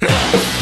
Yeah.